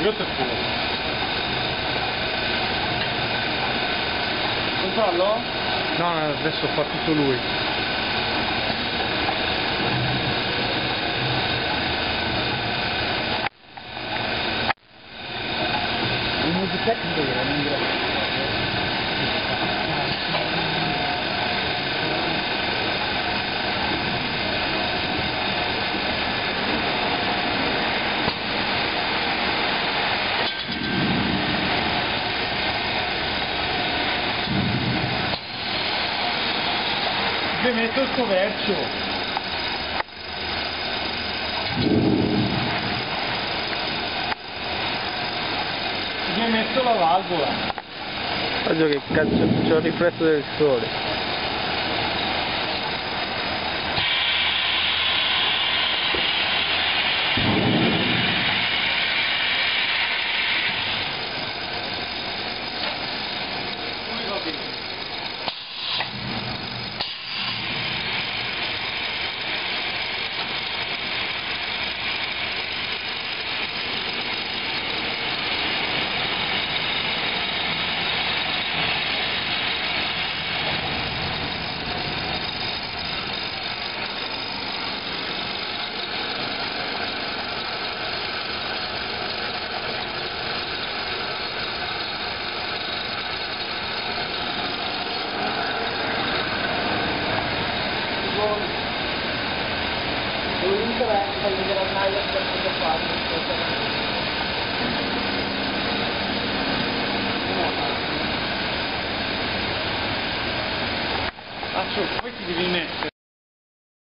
Grotto e fuori. Controllo? No, adesso fa tutto lui. Il multitecnico era un ingresso. Vi metto il covercio. Vi hai messo la valvola. Oggi che cazzo, c'ho il riflesso del sole. L'unico è che gli grannaio per poter. Ah, su, poi ti devi mettere